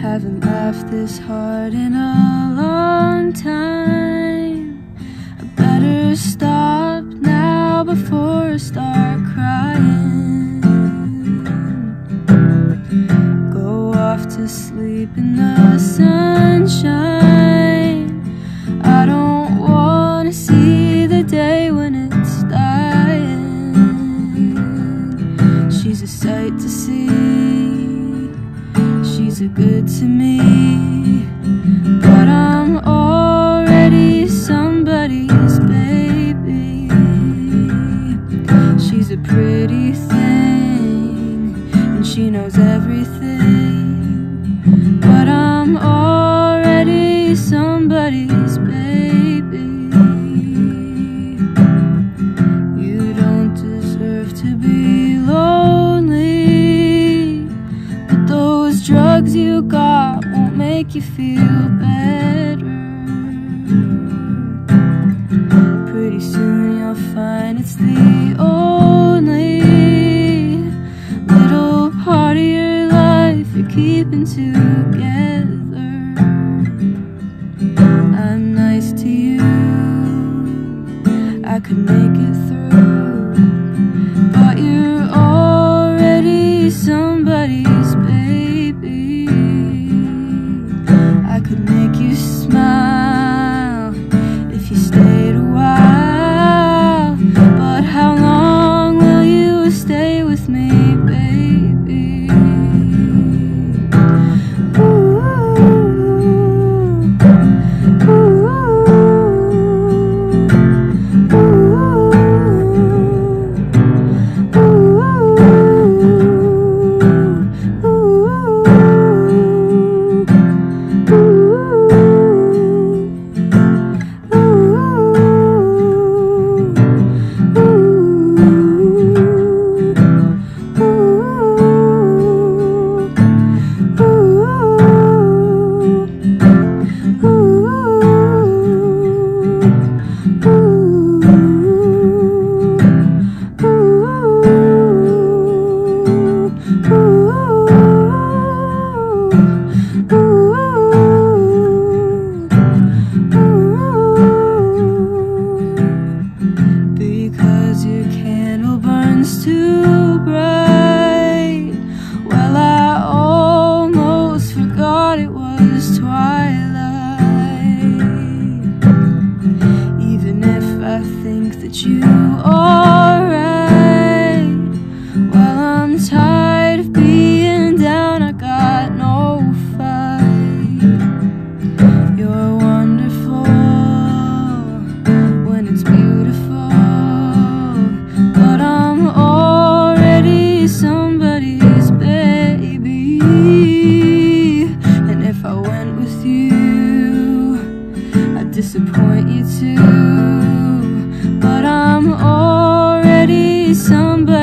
Haven't laughed this hard in a long time. I better stop now before I start crying. Go off to sleep in the sunshine. She's a good to me. But I'm already somebody's baby. She's a pretty thing, and she knows everything. But I'm already drugs you got won't make you feel better. Pretty soon you'll find it's the only little part of your life you're keeping together. I'm nice to you. I could make could make you smile if you stayed a while. But how long will you stay? that you are right. While I'm tired of being down, I got no fight. You're wonderful when it's beautiful, but I'm already somebody's baby. And if I went with you, I'd disappoint you too but I'm already somebody.